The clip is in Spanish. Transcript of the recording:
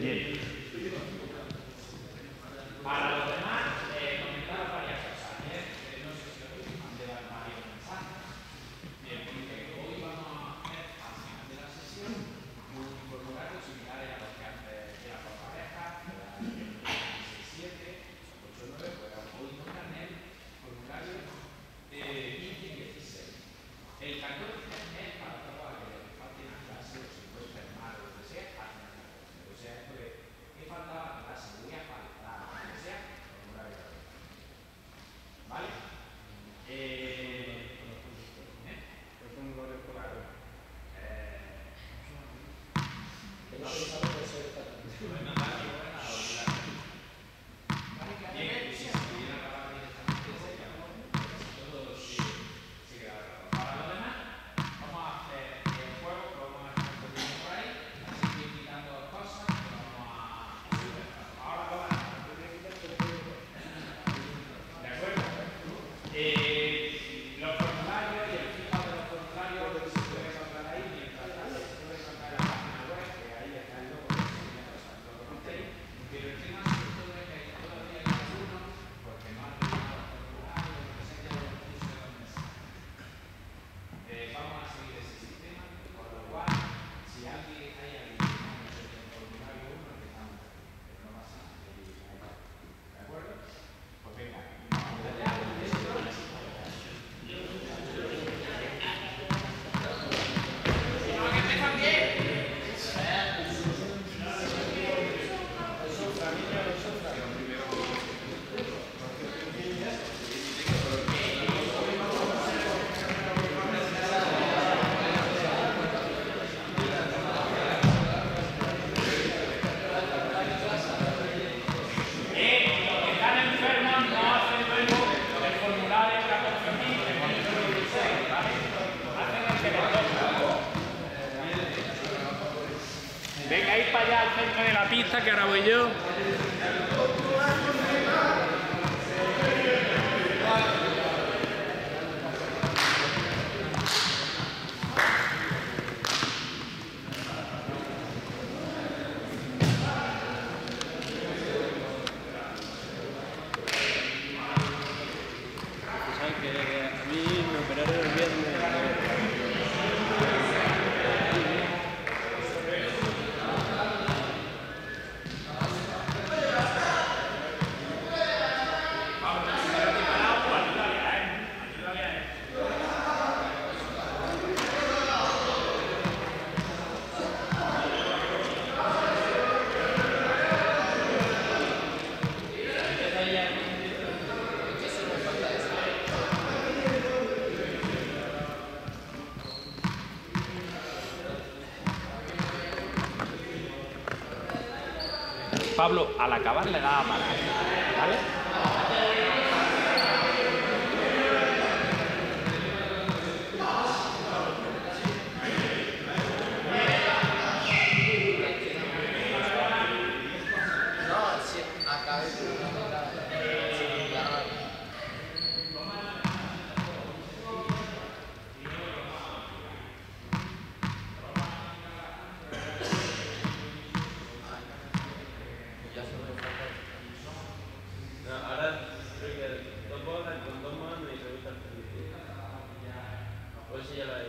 电影。al centro de la pista que ahora voy yo. Pablo al acabar le da a ¿Vale? ella la